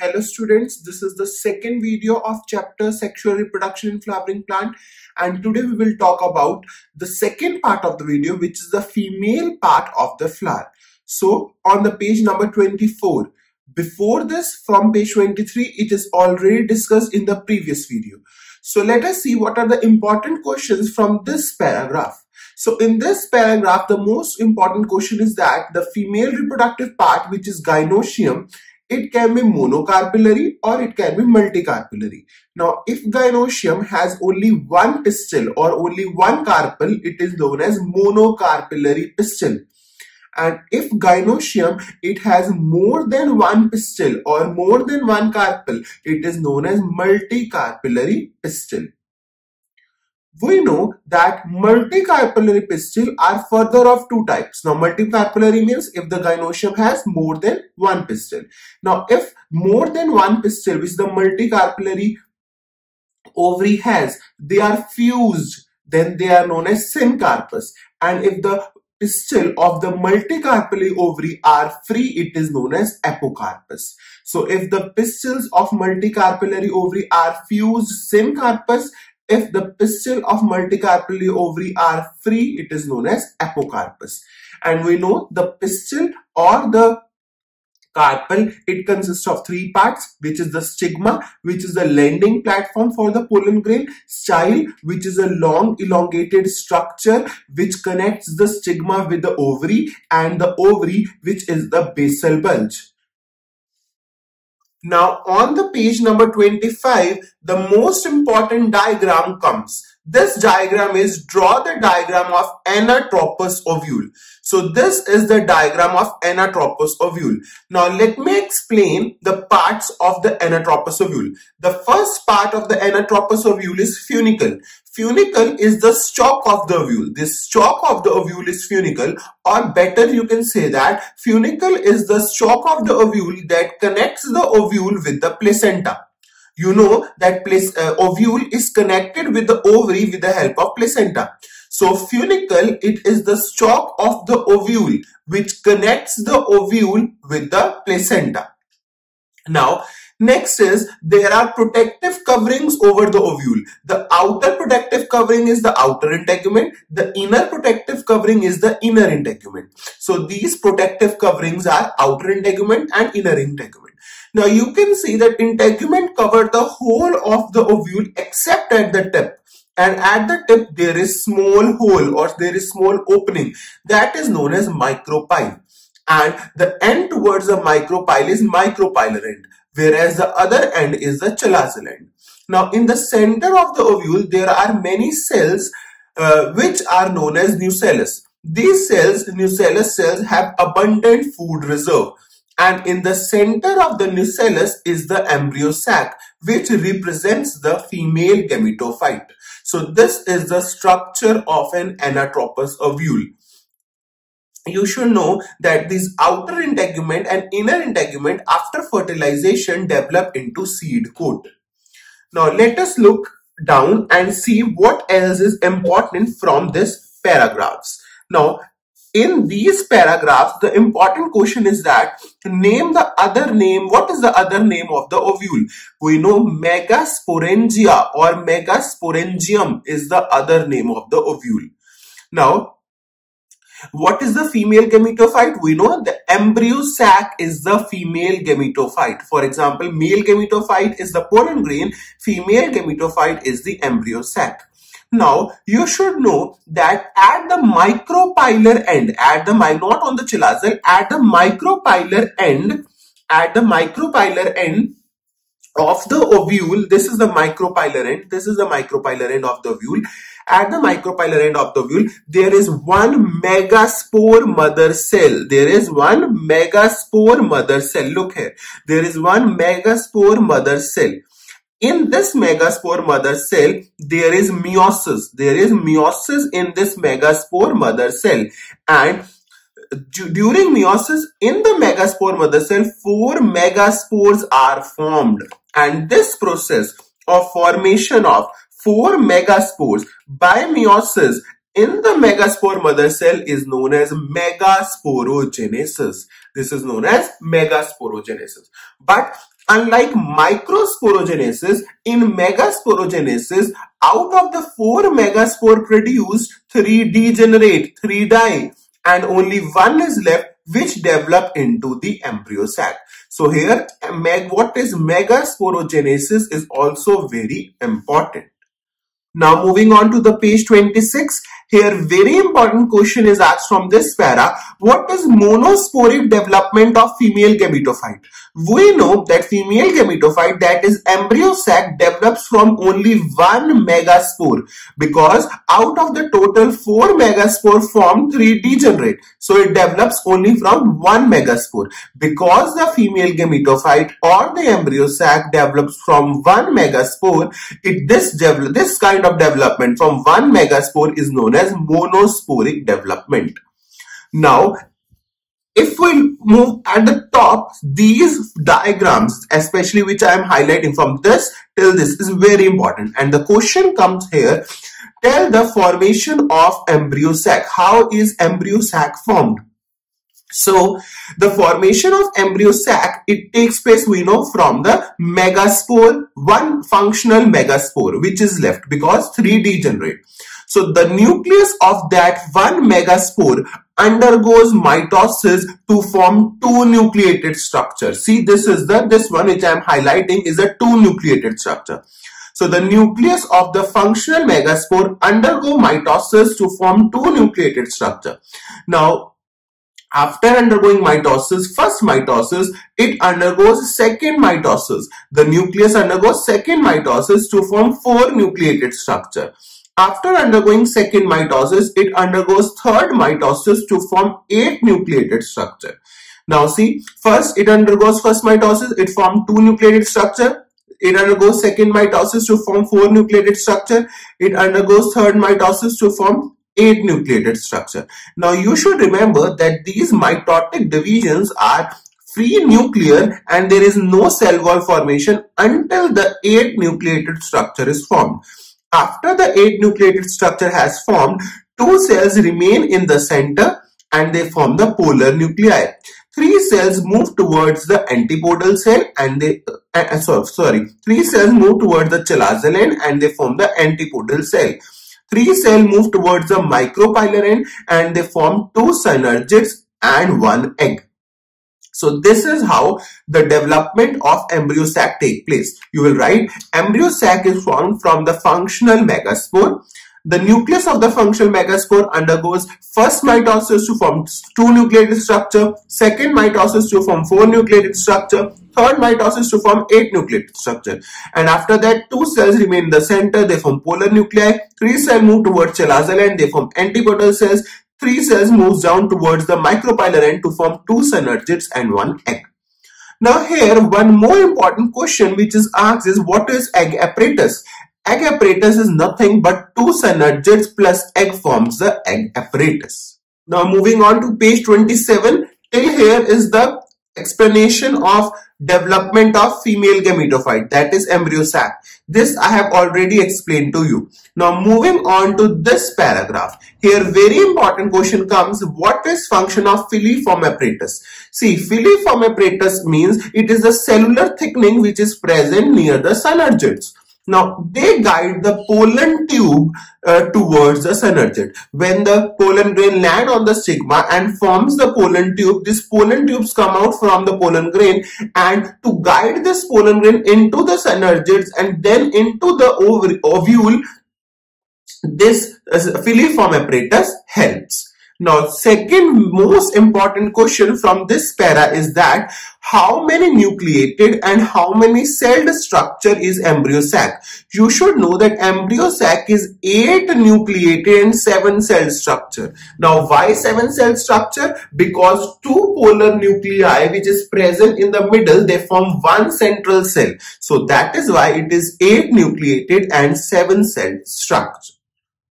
Hello students, this is the second video of chapter sexual reproduction in flowering plant and today we will talk about the second part of the video which is the female part of the flower. So on the page number 24, before this from page 23 it is already discussed in the previous video. So let us see what are the important questions from this paragraph. So in this paragraph, the most important question is that the female reproductive part, which is gynoecium, it can be monocarpellary or it can be multicarpellary. Now, if gynoecium has only one pistil or only one carpel, it is known as monocarpellary pistil. And if gynoecium, it has more than one pistil or more than one carpel, it is known as multicarpellary pistil we know that multicarpellary pistil are further of two types. Now, multicarpellary means if the gynoecium has more than one pistil. Now, if more than one pistil, which the multicarpellary ovary has, they are fused, then they are known as syncarpous. And if the pistil of the multicarpellary ovary are free, it is known as apocarpous. So if the pistils of multicarpellary ovary are fused syncarpous, if the pistil of multicarpellary ovary are free, it is known as apocarpous. And we know the pistil or the carpel, it consists of three parts, which is the stigma, which is the landing platform for the pollen grain, style, which is a long elongated structure which connects the stigma with the ovary, and the ovary, which is the basal bulge. Now on the page number 25, the most important diagram comes. This diagram is draw the diagram of anatropous ovule. So this is the diagram of anatropous ovule. Now let me explain the parts of the anatropous ovule. The first part of the anatropous ovule is funicle. Funicle is the stalk of the ovule. This stalk of the ovule is funicle or better you can say that funicle is the stalk of the ovule that connects the ovule with the placenta you know that place, uh, ovule is connected with the ovary with the help of placenta. So funicle, it is the stalk of the ovule which connects the ovule with the placenta. Now, next is there are protective coverings over the ovule. The outer protective covering is the outer integument. The inner protective covering is the inner integument. So these protective coverings are outer integument and inner integument. Now you can see that integument covered the whole of the ovule except at the tip and at the tip there is small hole or there is small opening that is known as micropyle and the end towards the micropyle is micropylar end whereas the other end is the chalazal end. Now in the center of the ovule there are many cells uh, which are known as nucellus. These cells, nucellus cells have abundant food reserve and in the center of the nucellus is the embryo sac which represents the female gametophyte. So this is the structure of an anatropous ovule. You should know that this outer integument and inner integument after fertilization develop into seed coat. Now let us look down and see what else is important from this paragraphs. Now in these paragraphs, the important question is that to name the other name. What is the other name of the ovule? We know megasporangia or megasporangium is the other name of the ovule. Now, what is the female gametophyte? We know the embryo sac is the female gametophyte. For example, male gametophyte is the pollen grain, female gametophyte is the embryo sac. Now, you should know that at the micropylar end, at the, not on the chalazal, at the micropylar end, at the micropylar end of the ovule, this is the micropylar end, this is the micropylar end of the ovule. At the micropylar end of the ovule, there is one megaspore mother cell. There is one megaspore mother cell. Look here. There is one megaspore mother cell. In this megaspore mother cell, there is meiosis. There is meiosis in this megaspore mother cell. And during meiosis, in the megaspore mother cell, four megaspores are formed. And this process of formation of four megaspores by meiosis in the megaspore mother cell is known as megasporogenesis. This is known as megasporogenesis. But Unlike microsporogenesis, in megasporogenesis, out of the four megaspore produced, three degenerate, three die, and only one is left which develop into the embryo sac. So here, what is megasporogenesis is also very important. Now moving on to the page 26, here very important question is asked from this para. What is monosporic development of female gametophyte? We know that female gametophyte that is embryo sac develops from only one megaspore because out of the total four megaspore formed three degenerate. So it develops only from one megaspore. Because the female gametophyte or the embryo sac develops from one megaspore, it this this kind of development from one megaspore is known as monosporic development. Now, if we move at the top, these diagrams, especially which I am highlighting from this till this is very important. And the question comes here, tell the formation of embryo sac. How is embryo sac formed? So the formation of embryo sac, it takes place, we know, from the megaspore, one functional megaspore, which is left because three degenerate. So the nucleus of that one megaspore undergoes mitosis to form two nucleated structures. See, this is the, this one which I am highlighting is a two nucleated structure. So the nucleus of the functional megaspore undergo mitosis to form two nucleated structure. Now, after undergoing mitosis, first mitosis, it undergoes second mitosis. The nucleus undergoes second mitosis to form four nucleated structure. After undergoing second mitosis, it undergoes third mitosis to form eight nucleated structure. Now see, first it undergoes first mitosis, it forms two nucleated structure. It undergoes second mitosis to form four nucleated structure. It undergoes third mitosis to form eight nucleated structure. Now you should remember that these mitotic divisions are free nuclear and there is no cell wall formation until the eight nucleated structure is formed. After the eight nucleated structure has formed, two cells remain in the center and they form the polar nuclei. Three cells move towards the antipodal cell and they, uh, uh, sorry, sorry, three cells move towards the chalazial end and they form the antipodal cell. Three cells move towards the micropylar end and they form two synergids and one egg. So this is how the development of embryo sac take place. You will write embryo sac is formed from the functional megaspore. The nucleus of the functional megaspore undergoes first mitosis to form two nucleated structure, second mitosis to form four nucleated structure, third mitosis to form eight nucleated structure. And after that, two cells remain in the center, they form polar nuclei, three cells move towards chalazial end, they form antipodal cells, Three cells moves down towards the micropylar end to form two synergids and one egg. Now here one more important question which is asked is what is egg apparatus? Egg apparatus is nothing but two synergids plus egg forms the egg apparatus. Now moving on to page 27 till here is the explanation of development of female gametophyte that is embryo sac. This I have already explained to you. Now moving on to this paragraph. Here very important question comes what is function of filiform apparatus? See filiform apparatus means it is the cellular thickening which is present near the synergids. Now they guide the pollen tube uh, towards the synergid. When the pollen grain land on the stigma and forms the pollen tube, these pollen tubes come out from the pollen grain and to guide this pollen grain into the synergids and then into the ovule, this uh, filiform apparatus helps. Now, second most important question from this para is that how many nucleated and how many celled structure is embryo sac? You should know that embryo sac is 8 nucleated and 7 cell structure. Now, why 7 cell structure? Because two polar nuclei which is present in the middle, they form one central cell. So, that is why it is 8 nucleated and 7 cell structure.